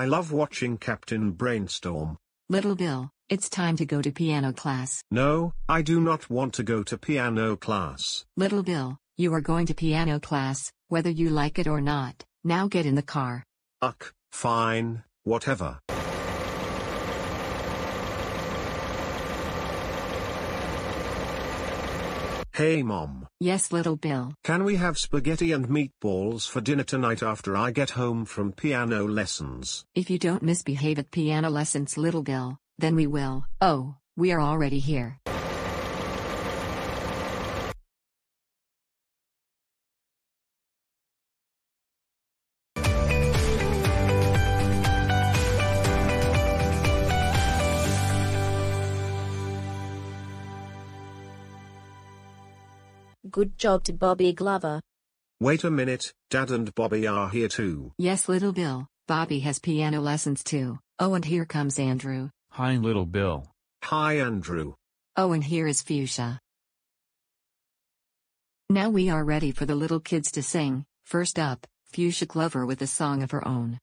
I love watching Captain Brainstorm. Little Bill, it's time to go to piano class. No, I do not want to go to piano class. Little Bill, you are going to piano class, whether you like it or not. Now get in the car. Uck, fine, whatever. Hey mom, Yes, little Bill. can we have spaghetti and meatballs for dinner tonight after I get home from piano lessons? If you don't misbehave at piano lessons, little Bill, then we will. Oh, we are already here. Good job to Bobby Glover. Wait a minute, Dad and Bobby are here too. Yes, little Bill, Bobby has piano lessons too. Oh, and here comes Andrew. Hi, little Bill. Hi Andrew. Oh, and here is Fuchsia. Now we are ready for the little kids to sing. First up, Fuchsia Glover with a song of her own.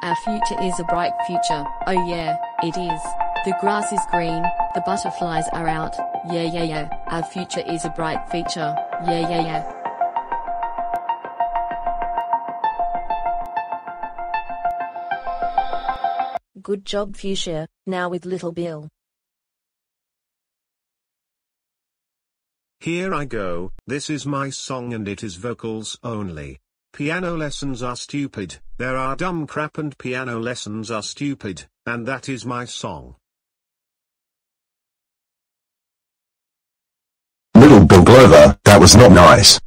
Our future is a bright future. Oh yeah, it is. The grass is green, the butterflies are out. Yeah, yeah, yeah. Our future is a bright future. Yeah, yeah, yeah. Good job, Fuchsia. Now with Little Bill. Here I go, this is my song and it is vocals only. Piano lessons are stupid, there are dumb crap and piano lessons are stupid, and that is my song. Little Bill Glover, that was not nice.